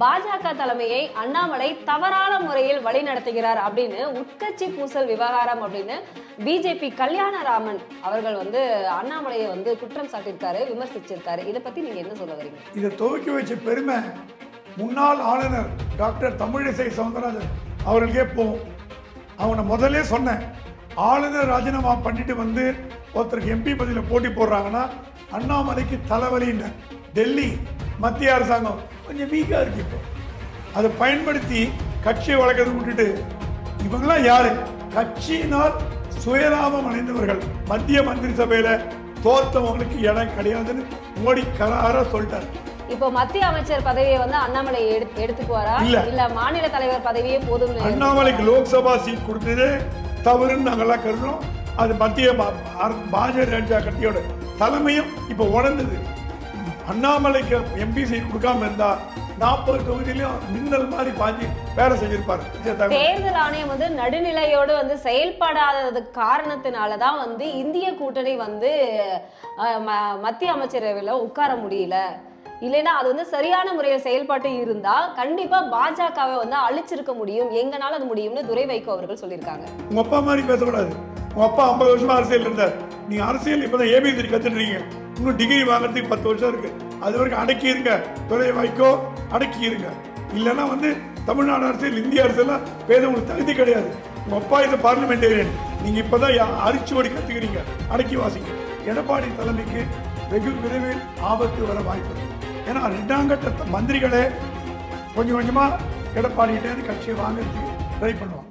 பாஜக தலைமையை அண்ணாமலை தவறான முறையில் வழி நடத்துகிறார் அப்படின்னு உட்கட்சி பூசல் விவகாரம் அப்படின்னு பிஜேபி கல்யாணராமன் அவர்கள் வந்து அண்ணாமலையை வந்து குற்றம் சாட்டியிருக்காரு விமர்சிச்சிருக்காரு. இதை பத்தி நீங்க என்ன சொல்ல வரீங்க? இதை துவக்கி வச்ச பெருமை முன்னாள் ஆளுநர் டாக்டர் தமிழிசை சவுந்தரராஜன் அவர்களுக்கே போகும். அவனை முதல்ல சொன்னேன் ஆளுநர் ராஜினாமா பண்ணிட்டு வந்து ஒருத்தருக்கு எம்பி பதவியில் போட்டி போடுறாங்கன்னா அண்ணாமலைக்கு தலைவலின்னு. டெல்லி மத்திய அரசாங்கம் கொஞ்சம் வீக்காக இருக்கு இப்போ. அதை பயன்படுத்தி கட்சியை வளர்க்கறது விட்டுட்டு இவங்கெல்லாம் யாரு? கட்சியினால் சுயலாபம் அடைந்தவர்கள். மத்திய மந்திரி சபையில தோத்தவங்களுக்கு இடம் கிடையாதுன்னு மோடி கராரா சொல்லிட்டாரு. இப்போ மத்திய அமைச்சர் பதவியை வந்து அண்ணாமலை எடுத்து எடுத்துக்குவாரா? இல்ல. மாநில தலைவர் பதவியே போதும் அண்ணாமலைக்கு லோக்சபா சீட் கொடுத்ததே தவறுன்னு நாங்கெல்லாம் கருதுறோம். அது மத்திய பா- அர- பாரதிய ஜனதா கட்சியோட தலைமையும் இப்போ உடந்தது அண்ணாமலைக்கு எம்பி சீட் கொடுக்காம இருந்தா நாற்பது தொகுதியிலையும் மின்னல் மாதிரி பாஞ்சு வேலை செஞ்சிருப்பாரு. தேர்தல் ஆணையம் வந்து நடுநிலையோடு வந்து செயல்படாதது காரணத்தினால தான் வந்து இந்திய கூட்டணி வந்து மத்திய அமைச்சரவையில் உட்கார முடியல. இல்லைன்னா அது வந்து சரியான முறையில் செயல்பாட்டு இருந்தா கண்டிப்பா பாஜகவை வந்து அழிச்சிருக்க முடியும். எங்கனால அது முடியும்னு துரை வைகோ அவர்கள் சொல்லியிருக்காங்க. உங்க அப்பா மாதிரி பேசக்கூடாது. உங்க அப்பா ஐம்பது வருஷமா அரசியல் இருந்தார். நீங்க அரசியல் இப்பதான் ஏபிசி கத்துட்டு இன்னும் டிகிரி வாங்குறதுக்கு பத்து வருஷம் இருக்கு. அது வரைக்கும் அடக்கி இருங்க துறை வாய்க்கோ அடக்கி இருங்க இல்லைன்னா வந்து தமிழ்நாடு அரசியல் இந்திய அரசியலாம் பேச உங்களுக்கு தகுதி கிடையாது. உங்கள் அப்பா இது பார்லிமெண்டேரியன் இப்போ தான் யா- அரிச்சுவடி கற்றுக்கிறீங்க அடக்கி வாசிங்க. எடப்பாடி தலைமைக்கு வெகு விரைவில் ஆபத்து வர வாய்ப்பு ஏன்னா ரெண்டாம் கட்ட மந்திரிகளே கொஞ்சம் கொஞ்சமாக எடப்பாடிகிட்டே கட்சியை வாங்குறதுக்கு ட்ரை பண்ணுவாங்க.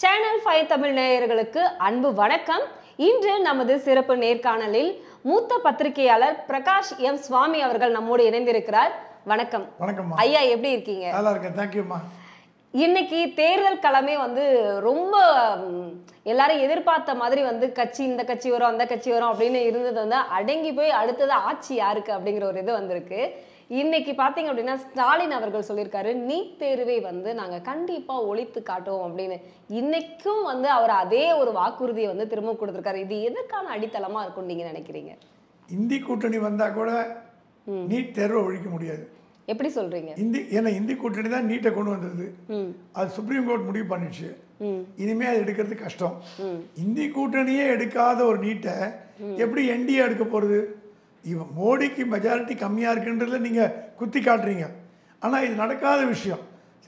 சேனல் ஃபைவ் தமிழ் நேயர்களுக்கு அன்பு வணக்கம். இன்று நமது சிறப்பு நேர்காணலில் மூத்த பத்திரிகையாளர் பிரகாஷ் எம் சுவாமி அவர்கள் நம்மோடு இணைந்திருக்கிறார். வணக்கம். வணக்கம்மா. ஐயா எப்படி இருக்கீங்க? நல்லா இருக்கேன். தேங்க்யூம்மா இன்னைக்கு தேர்தல் களமே வந்து ரொம்ப எல்லாரும் எதிர்பார்த்த மாதிரி வந்து கட்சி இந்த கட்சி வரும் அந்த கட்சி வரும் அப்படின்னு இருந்தது வந்து அடங்கி போய் அடுத்தது ஆட்சி யாருக்கு அப்படிங்கிற ஒரு இது வந்திருக்கு. இன்னைக்கு பாத்தீங்க அப்படின்னா ஸ்டாலின் அவர்கள் சொல்லியிருக்காரு நீட் தேர்வை வந்து நாங்க கண்டிப்பா ஒழித்து காட்டுவோம் அப்படின்னு. இன்னைக்கும் வந்து அவர் அதே ஒரு வாக்குறுதியை வந்து திரும்ப கொடுத்திருக்காரு. இது எதற்கான அடித்தளமா இருக்கும் நீங்க நினைக்கிறீங்க? இந்தி கூட்டணி வந்தா கூட நீட் தேர்வை ஒழிக்க முடியாது. எப்படி சொல்றீங்க? இந்தி ஏன்னா இந்தி கூட்டணி தான் நீட்டை கொண்டு வந்தது. அது சுப்ரீம் கோர்ட் முடிவு பண்ணிடுச்சு. இனிமே அது எடுக்கிறது கஷ்டம். இந்தி கூட்டணியே எடுக்காத ஒரு நீட்டை எப்படி என்டிஏ எடுக்க போறது? இவன் மோடிக்கு மெஜாரிட்டி கம்மியா இருக்குன்றதுல நீங்க குத்தி காட்டுறீங்க. ஆனா இது நடக்காத விஷயம்.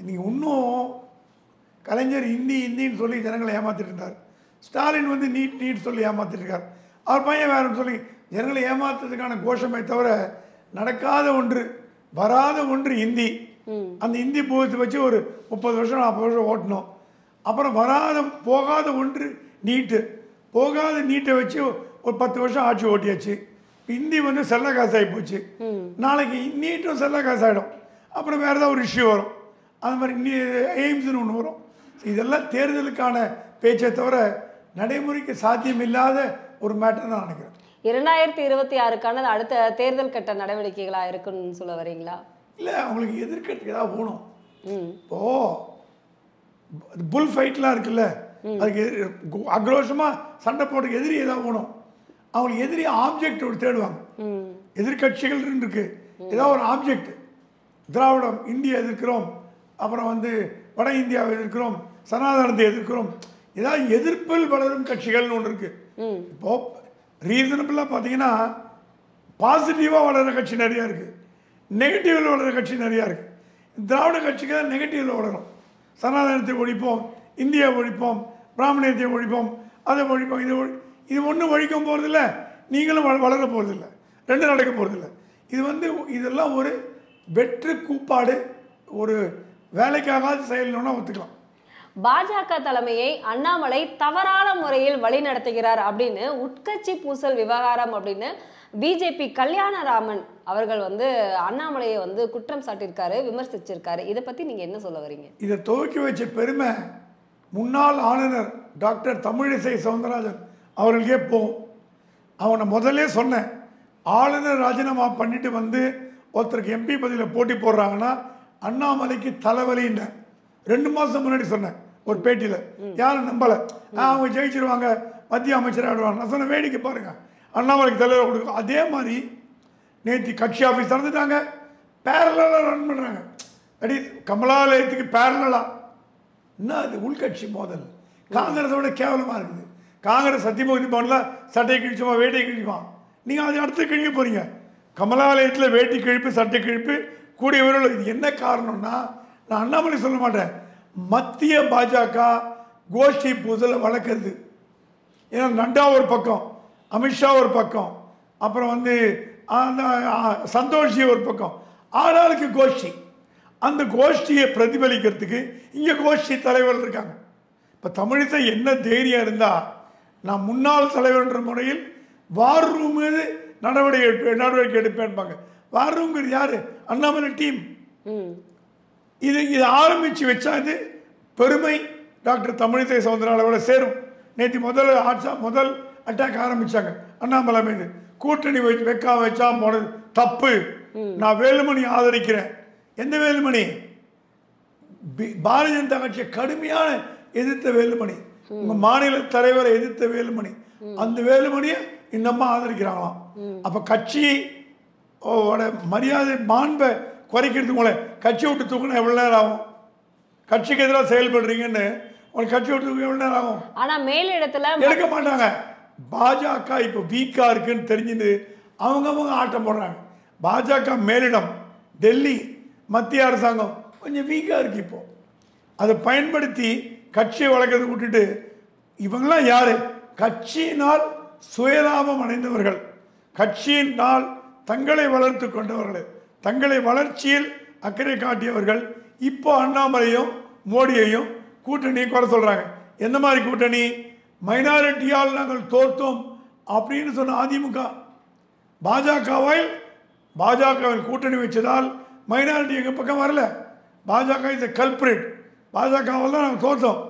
நீங்க இன்னும் கலைஞர் இந்தி இந்தின்னு சொல்லி ஜனங்களை இருந்தார். ஸ்டாலின் வந்து நீட் நீட் சொல்லி ஏமாத்திட்டு இருக்கார். அவர் பையன் வேறுன்னு சொல்லி ஜனங்களை ஏமாத்துறதுக்கான கோஷமே தவிர நடக்காத ஒன்று வராத ஒன்று இந்தி அந்த இந்தி புகத்தை வச்சு ஒரு முப்பது வருஷம் நாற்பது வருஷம் ஓட்டணும். அப்புறம் வராத போகாத ஒன்று நீட்டு. போகாத நீட்டை வச்சு ஒரு பத்து வருஷம் ஆட்சி ஓட்டியாச்சு. இந்தி வந்து செல்ல காசாகி போச்சு. நாளைக்கு நீட்டும் செல்ல காசாயிடும். அப்புறம் வேறு ஏதாவது ஒரு இஷ்யூ வரும். அது மாதிரி நீ எய்ம்ஸ்னு ஒன்று வரும். இதெல்லாம் தேர்தலுக்கான பேச்சை தவிர நடைமுறைக்கு சாத்தியமில்லாத ஒரு மேட்டர் நான் நினைக்கிறேன். இரண்டாயிரத்தி இருபத்தி ஆறுக்கான அடுத்த தேர்தல் கட்ட நடவடிக்கைகளா இருக்குன்னு சொல்ல வரீங்களா? இல்லை அவங்களுக்கு எதிர்க்கட்சி ஏதாவது போகணும். ம். இப்போ புல் ஃபைட்லாம் இருக்குல்ல. அதுக்கு அக்ரோஷமாக சண்டை போடுறதுக்கு எதிரி ஏதாவது போகணும். அவங்களுக்கு எதிரி ஆப்ஜெக்ட் ஒரு தேடுவாங்க. எதிர்கட்சிகள் இருக்கு ஏதாவது ஒரு ஆப்ஜெக்ட் திராவிடம் இந்திய எதிர்க்கிறோம். அப்புறம் வந்து வட இந்தியாவை எதிர்க்கிறோம். சனாதனத்தை எதிர்க்கிறோம். ஏதாவது எதிர்ப்பில் வளரும் கட்சிகள்னு ஒன்று இருக்கு. ம். இப்போ ரீசனபிளாக பார்த்தீங்கன்னா பாசிட்டிவாக வளர்கிற கட்சி நிறையா இருக்குது நெகட்டிவில் வளர்கிற கட்சி நிறையா இருக்குது திராவிட கட்சிகள் நெகட்டிவில் வளரும். சனாதனத்தை ஒழிப்போம் இந்தியா ஒழிப்போம் பிராமணியத்தை ஒழிப்போம் அதை ஒழிப்போம் இது ஒழி இது ஒன்றும் ஒழிக்க போகிறதில்ல நீங்களும் வள வளர போகிறதில்ல ரெண்டும் நடக்க போகிறதில்ல இது வந்து இதெல்லாம் ஒரு வெற்று கூப்பாடு. ஒரு வேலைக்காகாத செயல்னா ஒத்துக்கலாம். பாஜக தலைமையை அண்ணாமலை தவறான முறையில் வழி நடத்துகிறார் அப்படின்னு உட்கட்சி பூசல் விவகாரம் அப்படின்னு பிஜேபி கல்யாணராமன் அவர்கள் வந்து அண்ணாமலையை வந்து குற்றம் சாட்டியிருக்காரு விமர்சிச்சிருக்காரு. இதை பத்தி நீங்க என்ன சொல்ல வரீங்க? இதை துவக்கி வச்ச பெருமை முன்னாள் ஆளுநர் டாக்டர் தமிழிசை சவுந்தரராஜன். அவர்களுக்கே போகும் அவனை முதல்ல சொன்னேன் ஆளுநர் ராஜினாமா பண்ணிட்டு வந்து ஒருத்தருக்கு எம்பி பதவியில் போட்டி போடுறாங்கன்னா அண்ணாமலைக்கு தலைவலின்னு. ரெண்டு மாதம் முன்னாடி சொன்னேன் ஒரு பேட்டியில். யாரும் நம்பலை. அவங்க ஜெயிச்சிருவாங்க மத்திய அமைச்சர் ஆடுவாங்க. நான் சொன்ன வேடிக்கை பாருங்க. அண்ணாமலைக்கு தலைவர் கொடுக்கும் அதே மாதிரி நேற்று கட்சி ஆஃபீஸ் திறந்துட்டாங்க. பேரலாக ரன் பண்ணுறாங்க அடி கமலாலயத்துக்கு பேரலாக என்ன அது உள்கட்சி மோதல்? காங்கிரஸை விட கேவலமாக இருக்குது. காங்கிரஸ் சத்தியமூர்த்தி பவனில் சட்டையை கிழிச்சுமா வேட்டையை கிழிச்சுமா நீங்கள் அது அடுத்து கிழிக்க போகிறீங்க கமலாலயத்தில் வேட்டி கிழிப்பு சட்டை கிழிப்பு கூடிய விரைவில் இது என்ன காரணம்னா நான் அண்ணாமலை சொல்ல மாட்டேன். மத்திய பாஜக கோஷ்டி பூசலை வளர்க்குறது. ஏன்னா நட்டா ஒரு பக்கம் அமித்ஷா ஒரு பக்கம் அப்புறம் வந்து அந்த சந்தோஷி ஒரு பக்கம். ஆளாளுக்கு கோஷ்டி. அந்த கோஷ்டியை பிரதிபலிக்கிறதுக்கு இங்கே கோஷ்டி தலைவர் இருக்காங்க. இப்போ தமிழிசை என்ன தைரியம் இருந்தால் நான் முன்னாள் தலைவர்ன்ற முறையில் வார் ரூம் மீது நடவடிக்கை எடுப்பேன் நடவடிக்கை எடுப்பேன்பாங்க. வார் ரூம்ங்கிறது யார்? அண்ணாமலை டீம் இது இது ஆரம்பித்து வச்சா இது பெருமை. டாக்டர் தமிழிசை சவுந்தரராவோட சேரும். நேற்று முதல் ஆட்சா முதல் அட்டாக் ஆரம்பிச்சாங்க அண்ணாமலை மீது. கூட்டணி வச்சு வைக்காம வச்சா போனது தப்பு. நான் வேலுமணி ஆதரிக்கிறேன். எந்த வேலுமணி? பாரதிய ஜனதா கட்சியை கடுமையான எதிர்த்த வேலுமணி. உங்க மாநில தலைவரை எதிர்த்த வேலுமணி. அந்த வேலுமணியை அம்மா ஆதரிக்கிறாங்களாம். அப்ப கட்சி மரியாதை மாண்பை குறைக்கிறதுக்கு உங்களை. கட்சி விட்டு தூக்கணும் எவ்வளோ நேரம் ஆகும்? கட்சிக்கு எதிராக செயல்படுறீங்கன்னு உங்களை கட்சி விட்டு தூக்க எவ்வளோ நேரம் ஆகும்? ஆனா மேலிடத்துல எடுக்க மாட்டாங்க. பாஜக இப்போ வீக்கா இருக்குன்னு தெரிஞ்சுது அவங்கவங்க ஆட்டம் போடுறாங்க. பாஜக மேலிடம் டெல்லி மத்திய அரசாங்கம் கொஞ்சம் வீக்கா இருக்கு இப்போ. அதை பயன்படுத்தி கட்சியை வளர்க்கறதை விட்டுட்டு இவங்கெல்லாம் யாரு? கட்சியினால் சுயலாபம் அடைந்தவர்கள். கட்சியினால் தங்களை வளர்த்து கொண்டவர்கள். தங்களை வளர்ச்சியில் அக்கறை காட்டியவர்கள். இப்போ அண்ணாமலையும் மோடியையும் கூட்டணி குறை சொல்றாங்க. எந்த மாதிரி கூட்டணி? மைனாரிட்டியால் நாங்கள் தோற்றோம் அப்படின்னு சொன்ன அதிமுக. பாஜகவால் பாஜகவில் கூட்டணி வச்சதால் மைனாரிட்டி எங்கள் பக்கம் வரல. பாஜக இஸ் கல்பிரிட் பாஜகவால் தான் நாங்கள் தோற்றோம்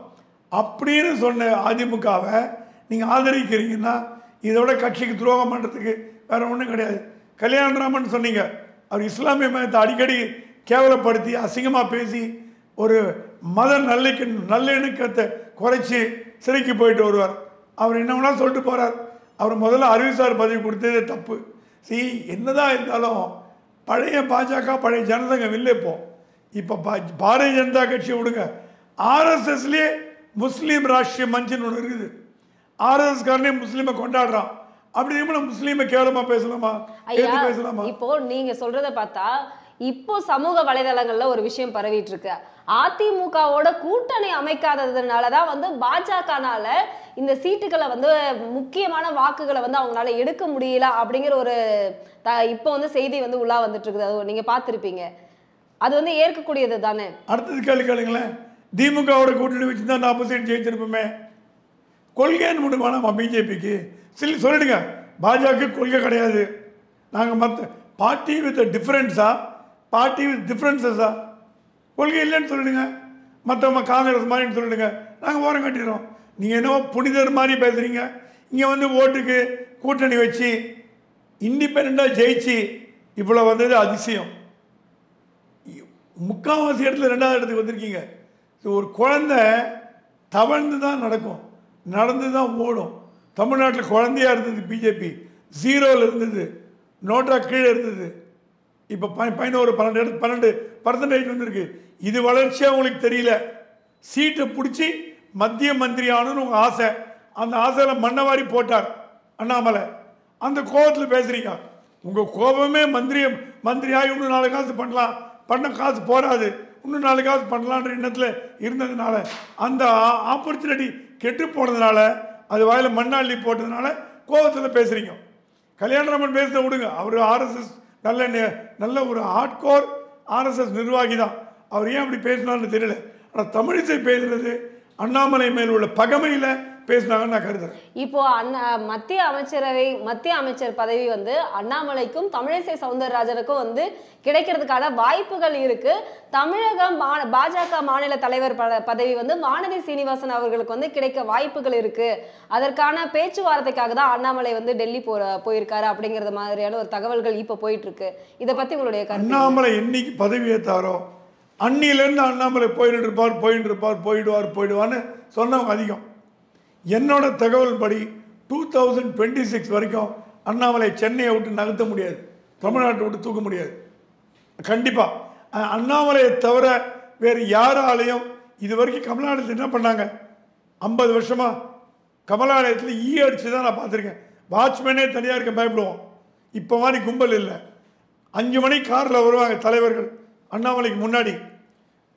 அப்படின்னு சொன்ன அதிமுகவை நீங்கள் ஆதரிக்கிறீங்கன்னா இதோட கட்சிக்கு துரோகம் பண்ணுறதுக்கு வேற ஒன்றும் கிடையாது. கல்யாணராமன் சொன்னீங்க. அவர் இஸ்லாமிய மதத்தை அடிக்கடி கேவலப்படுத்தி அசிங்கமாக பேசி ஒரு மத நல்லிக்க நல்லிணக்கத்தை குறைச்சி சிறைக்கு போயிட்டு வருவார். அவர் என்ன வேணாலும் சொல்லிட்டு போகிறார் அவர் முதல்ல அறிவிசார் பதவி கொடுத்ததே தப்பு. சி என்னதான் இருந்தாலும் பழைய பாஜக பழைய ஜனதாங்க வில்லை இப்போ இப்போ பா- பாரதிய ஜனதா கட்சியை விடுங்க. ஆர்எஸ்எஸ்லேயே முஸ்லீம் ராஷ்ட்ரிய மஞ்சுன்னு ஒன்று இருக்குது. ஆர்எஸ் காரனே முஸ்லீமை கொண்டாடுறான். அப்படி இருக்கும்போது முஸ்லீமை கேவலமா பேசலாமா? பேசலாமா? இப்போ நீங்க சொல்றத பார்த்தா இப்போ சமூக வலைதளங்கள்ல ஒரு விஷயம் பரவிட்டு இருக்கு அதிமுகவோட கூட்டணி அமைக்காததுனால தான் வந்து பாஜகனால இந்த சீட்டுகளை வந்து முக்கியமான வாக்குகளை வந்து அவங்களால எடுக்க முடியல அப்படிங்கிற ஒரு த இப்போ வந்து செய்தி வந்து உள்ளா வந்துட்டு இருக்குது. அது நீங்க பார்த்திருப்பீங்க. அது வந்து ஏற்கக்கூடியது தானே அடுத்தது கேள்வி கேளுங்களேன். திமுகவோட கூட்டணி வச்சு தான் நாற்பது சீட் ஜெயிச்சிருப்போமே. கொள்கைன்னு மட்டும் வேணாமா பிஜேபிக்கு. சொல்லி சொல்லிடுங்க. பாஜக கொள்கை கிடையாது. நாங்கள் மற்ற பார்ட்டி வித் டிஃப்ரென்ஸா பார்ட்டி வித் டிஃப்ரென்சஸா கொள்கை இல்லைன்னு சொல்லிடுங்க. மற்றவங்க காங்கிரஸ் மாதிரின்னு சொல்லிடுங்க. நாங்கள் ஓரம் கட்டிடுறோம். நீங்கள் என்னவோ புனிதர் மாதிரி பேசுகிறீங்க இங்கே வந்து ஓட்டுக்கு கூட்டணி வச்சு இண்டிபெண்ட்டாக ஜெயிச்சு இவ்வளோ வந்தது அதிசயம். முக்கால்வாசி இடத்துல ரெண்டாவது இடத்துக்கு வந்திருக்கீங்க. ஒரு குழந்தை தவழ்ந்து தான் நடக்கும். நடந்து தான் ஓடும். தமிழ்நாட்டில் குழந்தையா இருந்தது பிஜேபி. ஜீரோவில் இருந்தது. நோட்டா கீழே இருந்தது. இப்போ ப பதினோரு பன்னெண்டு இடத்து பன்னெண்டு பர்சன்டேஜ் வந்திருக்கு. இது வளர்ச்சியாக உங்களுக்கு தெரியல. சீட்டை பிடிச்சி மத்திய மந்திரி ஆகணும்னு உங்கள் ஆசை. அந்த ஆசையில் மண்ணவாரி போட்டார் அண்ணாமலை. அந்த கோபத்தில் பேசுகிறீங்க உங்கள் கோபமே மந்திரி மந்திரி ஆகி இன்னும் நாலு காசு பண்ணலாம். பண்ண காசு போராது இன்னும் நாளைக்காவது பண்ணலான்ற எண்ணத்தில் இருந்ததுனால அந்த ஆப்பர்ச்சுனிட்டி கெட்டு போனதுனால அது வாயில் மண்ணாள்ளி போட்டதுனால கோபத்தில் பேசுகிறீங்க கல்யாணராமன் பேசுகிறத விடுங்க. அவர் ஆர்எஸ்எஸ் நல்ல நல்ல ஒரு ஹார்ட்கோர் ஆர்எஸ்எஸ் நிர்வாகி தான் அவர் ஏன் அப்படி பேசினார்னு தெரியல. ஆனால் தமிழிசை பேசுறது அண்ணாமலை மேல் உள்ள பகமையில் பேசினாங்கன்னு நான் கருதுறேன். இப்போ அண்ணா மத்திய அமைச்சரவை மத்திய அமைச்சர் பதவி வந்து அண்ணாமலைக்கும் தமிழிசை சவுந்தரராஜனுக்கும் வந்து கிடைக்கிறதுக்கான வாய்ப்புகள் இருக்கு. தமிழகம் பாஜக மாநில தலைவர் பதவி வந்து வானதி சீனிவாசன் அவர்களுக்கு வந்து கிடைக்க வாய்ப்புகள் இருக்கு. அதற்கான பேச்சுவார்த்தைக்காக தான் அண்ணாமலை வந்து டெல்லி போ போயிருக்காரு அப்படிங்கிறது மாதிரியான ஒரு தகவல்கள் இப்போ போயிட்டு இருக்கு இதை பத்தி உங்களுடைய அண்ணாமலை என்னைக்கு பதவி ஏற்றாரோ அன்னிலேருந்து அண்ணாமலை போயிட்டு இருப்பார் போயிட்டு இருப்பார் போயிடுவார் போயிடுவான்னு சொன்னவங்க அதிகம். என்னோட தகவல் படி டூ தௌசண்ட் டுவெண்ட்டி சிக்ஸ் வரைக்கும் அண்ணாமலை சென்னையை விட்டு நகர்த்த முடியாது. தமிழ்நாட்டை விட்டு தூக்க முடியாது. கண்டிப்பாக அண்ணாமலையை தவிர வேறு யாராலையும் இது வரைக்கும் கமலாலயத்தில் என்ன பண்ணாங்க? ஐம்பது வருஷமாக கமலாலயத்தில் ஈ அடித்து தான் நான் பார்த்துருக்கேன். வாட்ச்மேனே தனியாக இருக்க பயப்படுவோம். இப்போ மாதிரி கும்பல் இல்லை. அஞ்சு மணி காரில் வருவாங்க தலைவர்கள். அண்ணாமலைக்கு முன்னாடி.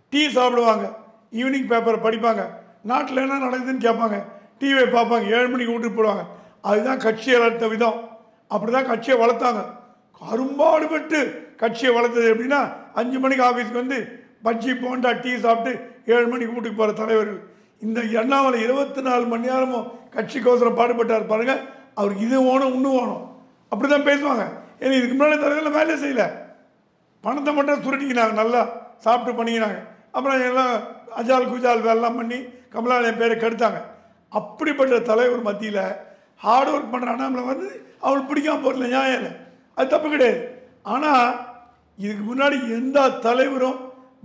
டீ சாப்பிடுவாங்க. ஈவினிங் பேப்பரை படிப்பாங்க. நாட்டில் என்ன நடக்குதுன்னு கேட்பாங்க. டிவியை பார்ப்பாங்க. ஏழு மணிக்கு வீட்டுக்கு போடுவாங்க. அதுதான் கட்சியை வளர்த்த விதம். அப்படி தான் கட்சியை வளர்த்தாங்க. அரும்பாடுபட்டு கட்சியை வளர்த்தது எப்படின்னா அஞ்சு மணிக்கு ஆஃபீஸ்க்கு வந்து பஜ்ஜி போண்டா டீ சாப்பிட்டு ஏழு மணிக்கு வீட்டுக்கு போகிற தலைவர்கள் இந்த எண்ணாமலை இருபத்தி நாலு மணி நேரமும் கட்சிக்கோசரம் பாடுபட்டார் பாருங்கள் அவருக்கு இது வேணும் இன்னும் வேணும். அப்படி தான் பேசுவாங்க. ஏன்னா இதுக்கு முன்னாடி தலைவர்கள் வேலையே செய்யலை. பணத்தை மட்டும் சுருட்டிக்கினாங்க நல்லா சாப்பிட்டு பண்ணிக்கினாங்க அப்புறம் எல்லாம் அஜால் குஜால் வேலைலாம் பண்ணி கமலாலயம் பேரை கெடுத்தாங்க. அப்படிப்பட்ட தலைவர் மத்தியில் ஹார்ட் ஒர்க் பண்ணுற அண்ணாமலை வந்து அவளுக்கு பிடிக்காம போகல நியாயம் இல்லை. அது தப்பு கிடையாது. ஆனால் இதுக்கு முன்னாடி எந்த தலைவரும்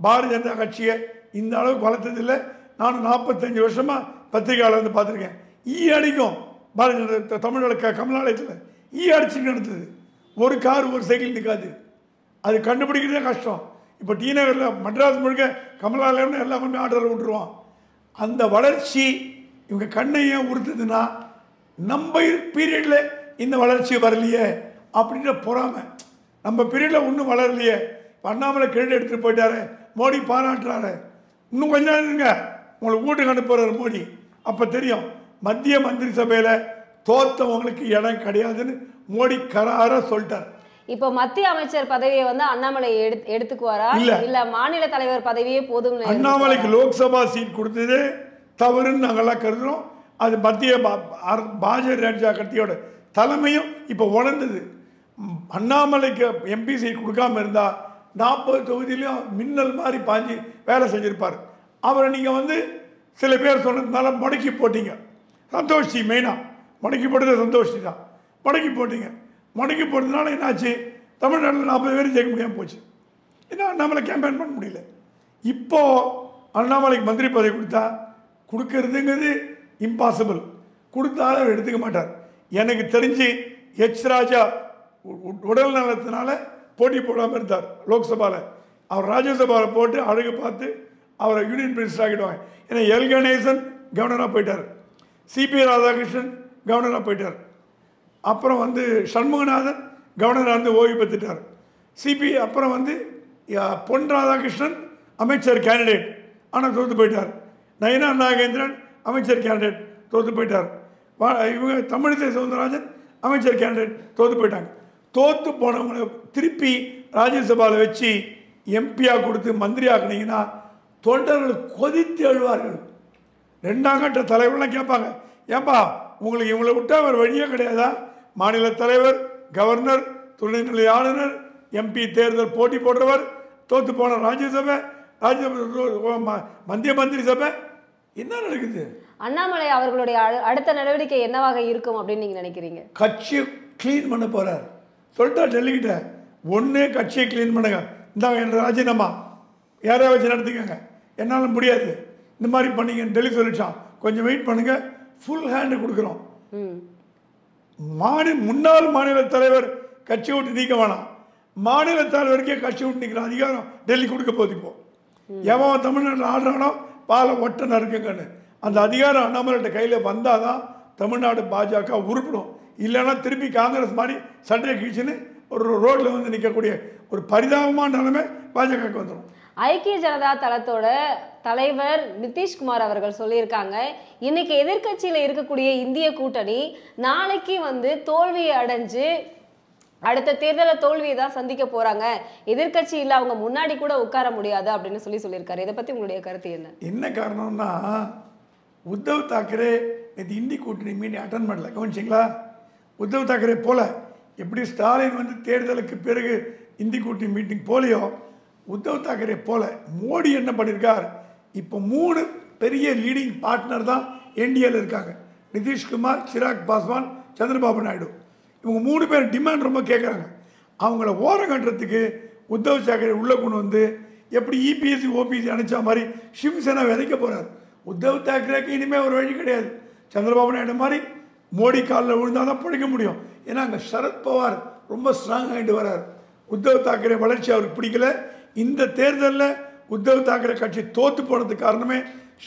பாரதிய ஜனதா கட்சியை இந்த அளவுக்கு வளர்த்ததில்லை நானும் நாற்பத்தஞ்சு வருஷமாக பத்திரிகையாளர் வந்து பார்த்துருக்கேன். ஈ அடிக்கும். பாரதிய ஜனதா தமிழோட க கமலாலயத்தில் ஈ அடிச்சுட்டு நடந்தது. ஒரு கார் ஒரு சைக்கிள் நிற்காது அது கண்டுபிடிக்கிறதே கஷ்டம். இப்போ டி நகரில் மட்ராஸ் முழுக்க கமலாலயம்னு எல்லாமே கொண்டு விட்டுருவான். அந்த வளர்ச்சி இவங்க கண்ணை ஏன் உறுத்துதுன்னா நம்ம பீரியடில் இந்த வளர்ச்சி வரலையே அப்படின்ற பொறாமை. நம்ம பீரியடில் ஒன்றும் வளரலையே. அண்ணாமலை கிரெடிட் எடுத்துகிட்டு போயிட்டாரு. மோடி பாராட்டுறாரு. இன்னும் கொஞ்ச நேரம் இருங்க. உங்களை வீட்டுக்கு அனுப்புறாரு மோடி. அப்போ தெரியும் மத்திய மந்திரி சபையில் தோத்தவங்களுக்கு இடம் கிடையாதுன்னு மோடி கராராக சொல்லிட்டார். இப்போ மத்திய அமைச்சர் பதவியை வந்து அண்ணாமலை எடுத்து எடுத்துக்குவாரா. இல்ல. மாநில தலைவர் பதவியே போதும் அண்ணாமலைக்கு லோக்சபா சீட் கொடுத்ததே தவறுன்னு நாங்கள்லாம் கருதுறோம். அது மத்திய பா- பாஜக ராஜா கட்சியோட தலைமையும் இப்போ உணர்ந்தது அண்ணாமலைக்கு எம்பிசி கொடுக்காம இருந்தால் நாற்பது தொகுதியிலையும் மின்னல் மாதிரி பாஞ்சு வேலை செஞ்சுருப்பார். அவரை நீங்கள் வந்து சில பேர் சொன்னதுனால முடக்கி போட்டீங்க. சந்தோஷி மெயினாக முடக்கி போட்டது சந்தோஷி தான். முடக்கி போட்டீங்க. முடக்கி போட்டதுனால என்னாச்சு? தமிழ்நாட்டில் நாற்பது பேர் ஜெயிக்க முடியாமல் போச்சு. ஏன்னா அண்ணாமலை கேம்பெயின் பண்ண முடியல. இப்போது அண்ணாமலைக்கு மந்திரி பதவி கொடுத்தா கொடுக்கறதுங்கிறது இம்பாசிபிள் கொடுத்தாலும் அவர் எடுத்துக்க மாட்டார். எனக்கு தெரிஞ்சு ஹெச் ராஜா உ- உடல் நலத்தினால போட்டி போடாமல் இருந்தார் லோக்சபாவில் அவர் ராஜ்யசபாவில் போட்டு அழகு பார்த்து அவரை யூனியன் மினிஸ்டர் ஆக்கிடுவாங்க. ஏன்னா எல் கணேசன் கவர்னராக போயிட்டார். சிபி ராதாகிருஷ்ணன் கவர்னராக போயிட்டார். அப்புறம் வந்து சண்முகநாதன் கவர்னராக இருந்து ஓய்வு பெற்றுட்டார். சிபி அப்புறம் வந்து பொன் ராதாகிருஷ்ணன் அமைச்சர் கேண்டிடேட் ஆனால் தோற்று போயிட்டார். நயனா நாகேந்திரன் அமைச்சர் கேண்டிடேட் தோற்று போயிட்டார். வா- இவங்க தமிழிசை சவுந்தரராஜன் அமைச்சர் கேண்டிடேட் தோற்று போயிட்டாங்க. தோற்று போனவங்களை திருப்பி ராஜ்யசபாவில் வச்சு எம்பியாக கொடுத்து மந்திரி ஆக்குனீங்கன்னா தொண்டர்கள் கொதித்து எழுவார்கள். ரெண்டாம் கட்ட தலைவர்லாம் கேட்பாங்க ஏன்பா உங்களுக்கு இவங்களை விட்டா அவர் வழியே கிடையாதா? மாநில தலைவர் கவர்னர் துணைநிலை ஆளுநர் எம்பி தேர்தல் போட்டி போடுறவர் தோற்று போன ராஜ்யசபை ராஜ்யசபை ம- மத்திய மந்திரி சபை என்ன நடக்குது? அண்ணாமலை அவர்களுடைய அடு- அடுத்த நடவடிக்கை என்னவாக இருக்கும் அப்படின்னு நீங்க நினைக்கிறீங்க? கட்சியை க்ளீன் பண்ண போறார். சொல்லிட்டா டெல்லிக்கிட்ட ஒன்று கட்சியை க்ளீன் பண்ணுங்க. இந்தாங்க என் ராஜினாமா. யாரையா வச்சு நடத்திக்கங்க. என்னால் முடியாது. இந்த மாதிரி பண்ணீங்க டெல்லி சொல்லிட்டான் கொஞ்சம் வெயிட் பண்ணுங்க. ஃபுல் ஹேண்டு கொடுக்குறோம். மாநில முன்னாள் மாநில தலைவர் கட்சி விட்டு நீக்க வேணாம். மாநில தலைவருக்கே கட்சி விட்டு நிற்கிற அதிகாரம் டெல்லி கொடுக்க போகுது இப்போ. எவன் தமிழ்நாட்டில் ஆடுறானோ பாலம் ஒட்ட நறுக்குங்கன்னு. அந்த அதிகாரம் அண்ணாமலைட்ட கையில் வந்தால் தான் தமிழ்நாடு பாஜக உருப்பிடும். இல்லைன்னா திருப்பி காங்கிரஸ் மாதிரி சண்டையை கீழ்ச்சின்னு ஒரு ரோட்டில் வந்து நிற்கக்கூடிய ஒரு பரிதாபமான நிலைமை பாஜகவுக்கு வந்துடும் ஐக்கிய ஜனதா தளத்தோட தலைவர் நிதிஷ்குமார் அவர்கள் சொல்லியிருக்காங்க இன்னைக்கு எதிர்கட்சியில் இருக்கக்கூடிய இந்திய கூட்டணி நாளைக்கு வந்து தோல்வியை அடைஞ்சு அடுத்த தேர்தலில் தோல்வியை தான் சந்திக்க போறாங்க. எதிர்க்கட்சி இல்ல அவங்க முன்னாடி கூட உட்கார முடியாது அப்படின்னு சொல்லி சொல்லியிருக்காரு. இதை பத்தி உங்களுடைய கருத்து என்ன? என்ன காரணம்னா உத்தவ் தாக்கரே நேற்று இந்தி கூட்டணி மீட்டிங் அட்டன் பண்ணல. கவனிச்சிங்களா? உத்தவ் தாக்கரே போல. எப்படி ஸ்டாலின் வந்து தேர்தலுக்கு பிறகு இந்தி கூட்டணி மீட்டிங் போலையோ உத்தவ் தாக்கரே போல. மோடி என்ன பண்ணியிருக்கார் இப்போ மூணு பெரிய லீடிங் பார்ட்னர் தான் என்டிஏல இருக்காங்க. நிதிஷ்குமார் சிராக் பாஸ்வான் சந்திரபாபு நாயுடு. இவங்க மூணு பேர் டிமாண்ட் ரொம்ப கேட்குறாங்க அவங்கள ஓரம் கட்டுறதுக்கு உத்தவ் சாக்கரே உள்ளே கொண்டு வந்து எப்படி இபிஎஸ்சி ஓபிஎஸ்சி அனுப்பிச்ச மாதிரி சிவசேனா விதைக்க போகிறார் உத்தவ் தாக்கரேக்கு இனிமேல் ஒரு வழி கிடையாது. சந்திரபாபு நாயுடு மாதிரி மோடி காலில் விழுந்தால் தான் பிடிக்க முடியும். ஏன்னா அங்கே சரத்பவார் ரொம்ப ஸ்ட்ராங் ஆகிட்டு வரார் உத்தவ் தாக்கரே வளர்ச்சி அவருக்கு பிடிக்கல. இந்த தேர்தலில் உத்தவ் தாக்கரே கட்சி தோற்று போனதுக்கு காரணமே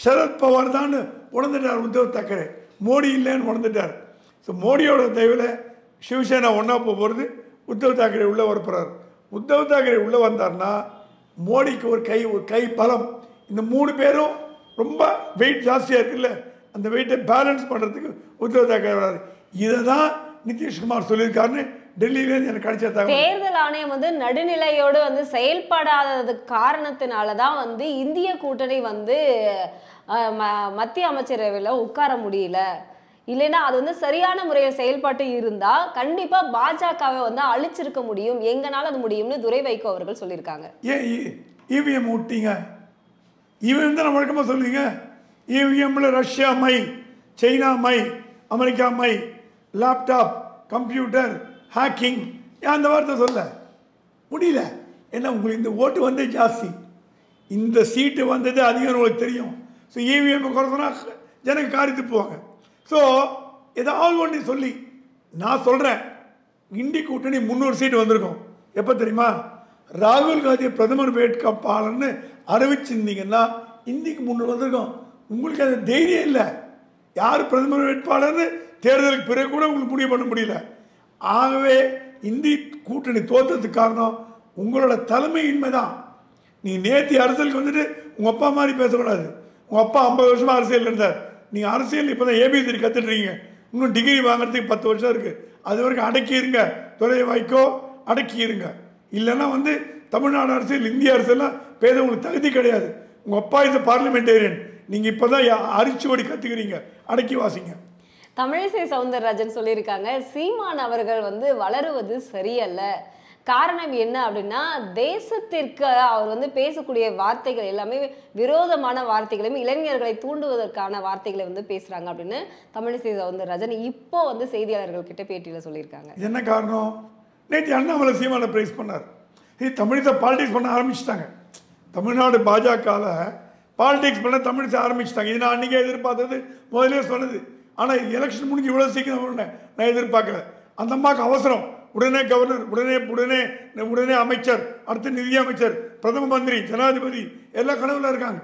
சரத் பவார் தான் உணர்ந்துட்டார் உத்தவ் தாக்கரே. மோடி இல்லைன்னு உணர்ந்துட்டார். ஸோ மோடியோட தயவில் சிவசேனா ஒன்றா போகிறது உத்தவ் தாக்கரே உள்ளே வரப்போகிறார் உத்தவ் தாக்கரே உள்ளே வந்தார்னா மோடிக்கு ஒரு கை ஒரு கை பலம். இந்த மூணு பேரும் ரொம்ப வெயிட் ஜாஸ்தியாக இருக்குல்ல அந்த வெயிட்டை பேலன்ஸ் பண்ணுறதுக்கு உத்தவ் தாக்கரே வர்றார் இதை தான் நிதிஷ்குமார் சொல்லியிருக்காருன்னு டெல்லியிலேருந்து எனக்கு கிடைச்ச தகவல். தேர்தல் ஆணையம் வந்து நடுநிலையோடு வந்து செயல்படாதது காரணத்தினால தான் வந்து இந்திய கூட்டணி வந்து ம- மத்திய அமைச்சரவையில் உட்கார முடியல. இல்லைன்னா அது வந்து சரியான முறையில் செயல்பாட்டு இருந்தா கண்டிப்பா பாஜகவை வந்து அழிச்சிருக்க முடியும். எங்கனால அது முடியும்னு துரை வைகோ அவர்கள் சொல்லியிருக்காங்க. ஏன் இவிஎம் விட்டீங்க இவிஎம் தான் வழக்கமாக சொல்லுவீங்க இவிஎம்ல ரஷ்யா மை சைனா மை அமெரிக்கா மை லேப்டாப் கம்ப்யூட்டர் ஹேக்கிங் ஏன் அந்த வார்த்தை சொல்ல? முடியல. ஏன்னா உங்களுக்கு இந்த ஓட்டு வந்து ஜாஸ்தி. இந்த சீட்டு வந்தது அதிகம் உங்களுக்கு தெரியும். ஸோ இவிஎம் குறைச்சோன்னா ஜனங்க காரித்து போவாங்க. ஸோ ஏதாவது ஒன்று சொல்லி நான் சொல்கிறேன் இண்டி கூட்டணி முந்நூறு சீட்டு வந்திருக்கும். எப்போ தெரியுமா? ராகுல் காந்தி பிரதமர் வேட்பாளர்னு அறிவிச்சிருந்தீங்கன்னா இந்திக்கு முன்னூறு வந்திருக்கும். உங்களுக்கு அது தைரியம் இல்லை. யார் பிரதமர் வேட்பாளர்னு தேர்தலுக்கு பிறகு கூட உங்களுக்கு முடிவு பண்ண முடியல. ஆகவே இந்தி கூட்டணி தோற்றத்துக்கு காரணம் உங்களோட தலைமையின்மை தான் நீ நேற்று அரசியலுக்கு வந்துட்டு உங்கள் அப்பா மாதிரி பேசக்கூடாது. உங்கள் அப்பா ஐம்பது வருஷமாக அரசியல் இருந்தார் நீங்கள் அரசியல் இப்போ தான் ஏபிசிடி கற்றுட்றீங்க இன்னும் டிகிரி வாங்குறதுக்கு பத்து வருஷம் இருக்குது அது வரைக்கும் அடக்கிடுங்க துறை வாய்க்கோ அடக்கிடுங்க இல்லைன்னா வந்து தமிழ்நாடு அரசியல் இந்திய அரசியல்லாம் பேச உங்களுக்கு தகுதி கிடையாது. உங்கள் அப்பா இஸ் பார்லிமெண்டேரியன் நீங்கள் இப்போ தான் அரிச்சுவடி கற்றுக்கிறீங்க அடக்கி வாசிங்க. தமிழிசை சவுந்தரராஜன் சொல்லியிருக்காங்க சீமான் அவர்கள் வந்து வளருவது சரியல்ல. காரணம் என்ன அப்படின்னா தேசத்திற்கு அவர் வந்து பேசக்கூடிய வார்த்தைகள் எல்லாமே விரோதமான வார்த்தைகளையும் இளைஞர்களை தூண்டுவதற்கான வார்த்தைகளை வந்து பேசுறாங்க அப்படின்னு தமிழிசை சவுந்தரராஜன் இப்போ வந்து செய்தியாளர்கள் கிட்ட பேட்டியில் சொல்லியிருக்காங்க. என்ன காரணம்? நேற்று அண்ணாமலை சீமான பிரைஸ் பண்ணார். இது தமிழிசை பாலிடிக்ஸ் பண்ண ஆரம்பிச்சிட்டாங்க. தமிழ்நாடு பாஜகவில் பாலிடிக்ஸ் பண்ண தமிழிசை ஆரம்பிச்சிட்டாங்க. இது நான் அன்றைக்கே எதிர்பார்த்தது முதலே சொன்னது. ஆனால் எலெக்ஷன் முடிஞ்சு இவ்வளோ சீக்கிரம் நான் எதிர்பார்க்கல. அந்த அம்மாவுக்கு அவசரம். உடனே கவர்னர் உடனே உடனே உடனே அமைச்சர் அடுத்து நிதி அமைச்சர் பிரதம மந்திரி ஜனாதிபதி எல்லா கனவுல இருக்காங்க.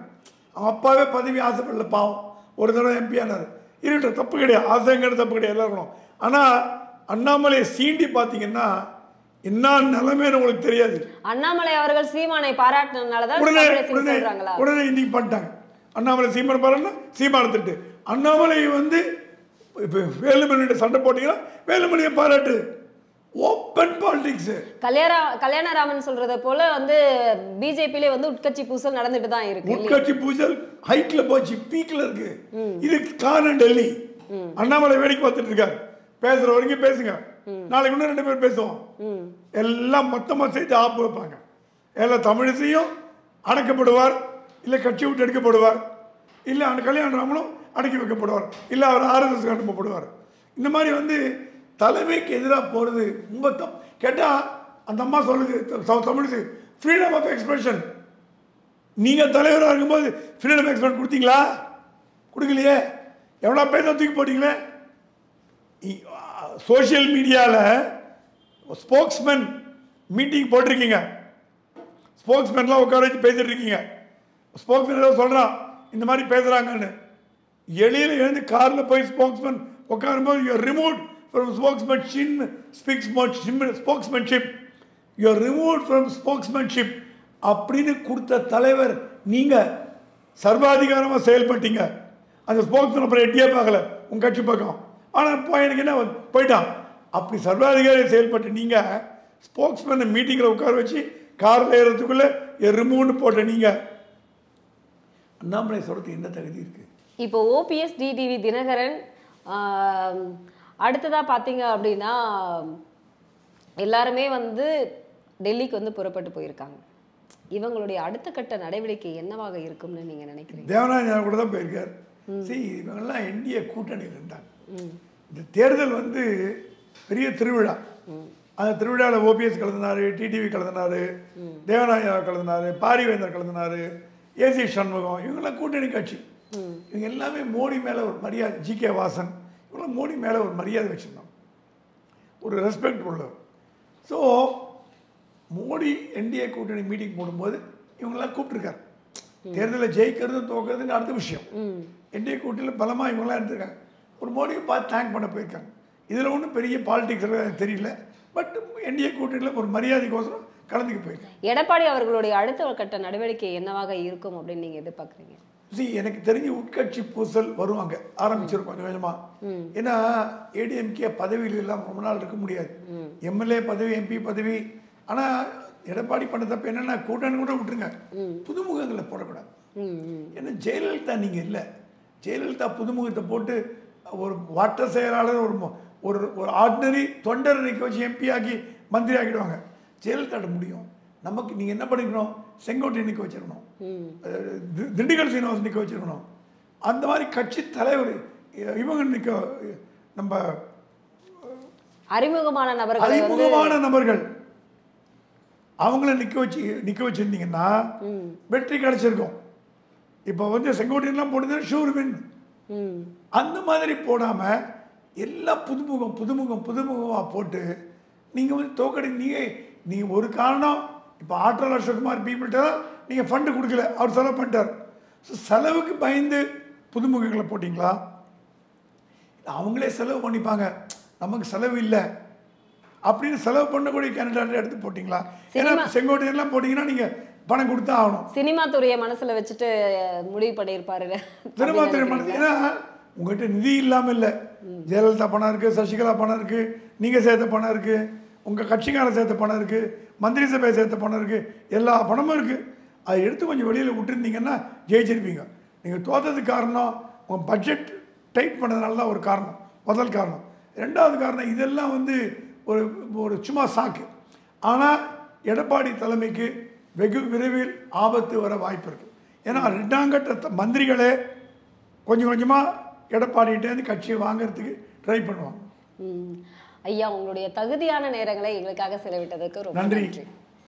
அவன் அப்பாவே பதவி ஆசைப்படல பாவம். ஒரு தடவை எம்பி ஆனார். இருக்கட்டும் தப்பு கிடையாது. ஆசைங்கிறது தப்பு கிடையாது? எல்லாருக்கும் ஆனால் அண்ணாமலையை சீண்டி பார்த்தீங்கன்னா என்ன நிலைமைன்னு உங்களுக்கு தெரியாது. அண்ணாமலை அவர்கள் சீமானை பாராட்டினதுனாலதான் உடனே உடனே உடனே இன்னைக்கு பண்ணிட்டாங்க. அண்ணாமலை சீமான் பாருன்னா சீமான திட்டு அண்ணாமலை வந்து இப்போ வேலுமணிகிட்ட சண்டை போட்டீங்கன்னா வேலுமணியை பாராட்டு. ஓப்பன் பாலிடிக்ஸு கல்யாண கல்யாணராமன் சொல்றத போல வந்து பிஜேபியிலே வந்து உட்கட்சி பூசல் நடந்துட்டு தான் இருக்கு? உட்கட்சி பூஜல் ஹைட்ல போச்சு பீக்ல இருக்கு. இது காரணம் டெல்லி. அண்ணாமலை வேடிக்கை பார்த்துட்டு இருக்காரு. பேசுற வரைக்கும் பேசுங்க. நாளைக்கு இன்னும் ரெண்டு பேர் பேசுவோம். எல்லாம் மொத்தமாக சேர்த்து ஆப்பு வைப்பாங்க. எல்லாம் தமிழிசையும் அடக்கப்படுவார் இல்லை கட்சி விட்டு எடுக்கப்படுவார் இல்லை அந்த கல்யாணராமனும் அடக்கி வைக்கப்படுவார் இல்லை அவர் ஆர்எஸ்எஸ் அனுப்பப்படுவார் இந்த மாதிரி வந்து தலைமைக்கு எதிராக போகிறது ரொம்ப தப் கேட்டால் அந்த அம்மா சொல்லுது தமிழுக்கு ஃப்ரீடம் ஆஃப் எக்ஸ்பிரஷன் நீங்கள் தலைவராக இருக்கும்போது ஃப்ரீடம் எக்ஸ்பிரஷன் கொடுத்தீங்களா? கொடுக்கலையே. எவ்வளோ பேர் தூக்கி போட்டீங்களே? சோஷியல் மீடியாவில் ஸ்போக்ஸ்மேன் மீட்டிங் போட்டிருக்கீங்க. ஸ்போக்ஸ்மேன்லாம் உட்கார வச்சு பேசிட்டு இருக்கீங்க. ஸ்போக்ஸ்மேன் ஏதோ சொல்கிறான் இந்த மாதிரி பேசுகிறாங்கன்னு எளியில் எழுந்து காரில் போய் ஸ்போக்ஸ்மேன் உட்காரும்போது you remove from spokesmanship speaks spokesmanship you remove from spokesmanship அப்படின்னு கொடுத்த தலைவர் நீங்கள் சர்வாதிகாரமாக செயல்பட்டீங்க. அந்த ஸ்போக்ஸ்மேன் அப்புறம் எட்டியே பார்க்கல உங்கள் கட்சி பக்கம். ஆனால் இப்போ எனக்கு என்ன போயிட்டான் அப்படி சர்வாதிகாரி செயல்பட்டு நீங்கள் ஸ்போக்ஸ்மேனை மீட்டிங்கில் உட்கார வச்சு காரில் ஏறதுக்குள்ளே ரிமூவ்னு போட்ட நீங்கள் அண்ணாமலை சொல்கிறதுக்கு என்ன தகுதி இருக்குது இப்போ ஓபிஎஸ் டிடிவி தினகரன் ஆம், அடுத்ததா பார்த்தீங்க அப்படின்னா எல்லாருமே வந்து டெல்லிக்கு வந்து புறப்பட்டு போயிருக்காங்க. இவங்களுடைய அடுத்த கட்ட நடவடிக்கை என்னவாக இருக்கும்னு நீங்க நினைக்கிறீங்க? தேவநாயகம் கூட தான் போயிருக்கார். சரி இவங்கெல்லாம் என்டிஏ கூட்டணியில் இருந்தாங்க. இந்த தேர்தல் வந்து பெரிய திருவிழா. அந்த திருவிழாவில் ஓபிஎஸ் கலந்துனாரு டிடிவி கலந்துனாரு தேவநாயகா கலந்துனாரு பாரிவேந்தர் கலந்துனாரு ஏசி சண்முகம் இவங்கெல்லாம் கூட்டணி கட்சி. இவங்க எல்லாமே மோடி மேலே ஒரு மரியாதை ஜி கே வாசன். இவங்களாம் மோடி மேலே ஒரு மரியாதை வச்சுருந்தாங்க ஒரு ரெஸ்பெக்ட் உள்ளவர். ஸோ மோடி என்டிஏ கூட்டணி மீட்டிங் போடும்போது இவங்கெல்லாம் கூப்பிட்டுருக்காரு. தேர்தலில் ஜெயிக்கிறது தோக்கிறதுன்னு அடுத்த விஷயம். என்டிஏ கூட்டணியில் பலமாக இவங்களாம் எடுத்திருக்காங்க. ஒரு மோடியை பார்த்து தேங்க் பண்ண போயிருக்காங்க. இதில் ஒன்றும் பெரிய பாலிடிக்ஸ் தெரியல. பட் என்டிஏ கூட்டணியில் ஒரு மரியாதைக்கோசரம் கலந்துக்க போயிருக்காங்க. எடப்பாடி அவர்களுடைய அடுத்த கட்ட நடவடிக்கை என்னவாக இருக்கும் அப்படின்னு நீங்க எதிர்பார்க்குறீங்க? See எனக்கு தெரிஞ்சு உட்கட்சி பூசல் வருவாங்க ஆரம்பிச்சிருக்கும் கொஞ்சம் கொஞ்சமா. ஏன்னா ஏடிஎம்கே பதவியில் இல்லாமல் ரொம்ப நாள் இருக்க முடியாது. எம்எல்ஏ பதவி எம்பி பதவி. ஆனா எடப்பாடி பண்ண தப்பு என்னன்னா கூட்டணி கூட விட்டுருங்க. புதுமுகங்களை போடக்கூடாது. ஏன்னா ஜெயலலிதா நீங்க இல்லை. ஜெயலலிதா புதுமுகத்தை போட்டு ஒரு வட்ட செயலாளர் ஒரு ஒரு ஒரு ஆர்டினரி தொண்டர் நிற்க வச்சு எம்பி ஆக்கி மந்திரி ஆக்கிடுவாங்க. ஜெயலலிதாட்ட முடியும். நமக்கு நீங்க என்ன பண்ணிக்கணும்? செங்கோட்டை நிற்க வச்சிருக்கணும் திண்டுக்கல் சீனிவாசன் நிற்க வச்சிருக்கணும். அந்த மாதிரி கட்சி தலைவர் இவங்க நிற்க நம்ம அறிமுகமான நபர்களை அறிமுகமான நபர்கள். அவங்கள நிற்க வச்சு நிற்க வச்சிருந்தீங்கன்னா வெற்றி கிடைச்சிருக்கும். இப்போ வந்து செங்கோட்டையெல்லாம் போடுறது ஷூர் வின் அந்த மாதிரி போடாமல் எல்லாம் புதுமுகம் புதுமுகம் புதுமுகமாக போட்டு நீங்கள் வந்து தோக்கடி நீங்கள் நீங்கள் ஒரு காரணம். இப்போ ஆற்றல் அசோக்குமார் பீப்புள்கிட்ட நீங்கள் ஃபண்டு கொடுக்கல. அவர் செலவு பண்ணிட்டார். ஸோ செலவுக்கு பயந்து புதுமுகங்களை போட்டிங்களா? அவங்களே செலவு பண்ணிப்பாங்க. நமக்கு செலவு இல்லை. அப்படின்னு செலவு பண்ணக்கூடிய கேண்டிடேட் எடுத்து போட்டிங்களா? ஏன்னா செங்கோட்டையெல்லாம் போட்டிங்கன்னா நீங்கள் பணம் கொடுத்தா ஆகணும். சினிமா துறையை மனசுல வச்சுட்டு முடிவு பண்ணியிருப்பாரு திரும்ப திரும்ப ஏன்னா உங்ககிட்ட நிதி இல்லாமல் இல்லை. ஜெயலலிதா பணம் இருக்குது சசிகலா பணம் இருக்குது நீங்கள் சேர்த்த பணம் இருக்குது உங்கள் கட்சிக்காரன் சேர்த்த பணம் இருக்குது மந்திரி சபை சேர்த்த பணம் இருக்குது எல்லா பணமும் இருக்குது அதை எடுத்து கொஞ்சம் வெளியில் விட்டுருந்தீங்கன்னா ஜெயிச்சிருப்பீங்க. நீங்கள் தோத்ததுக்கு காரணம் உங்கள் பட்ஜெட் டைட் பண்ணதுனால தான் ஒரு காரணம் முதல் காரணம். ரெண்டாவது காரணம் இதெல்லாம் வந்து ஒரு ஒரு சும்மா சாக்கு. ஆனால் எடப்பாடி தலைமைக்கு வெகு விரைவில் ஆபத்து வர வாய்ப்பு இருக்குது ஏன்னா ரெண்டாங்கட்ட மந்திரிகளே கொஞ்சம் கொஞ்சமாக எடப்பாடிகிட்டேருந்து கட்சியை வாங்குறதுக்கு ட்ரை பண்ணுவாங்க. ஐயா உங்களுடைய தகுதியான நேரங்களை எங்களுக்காக செலவிட்டதுக்கு ரொம்ப. நன்றி.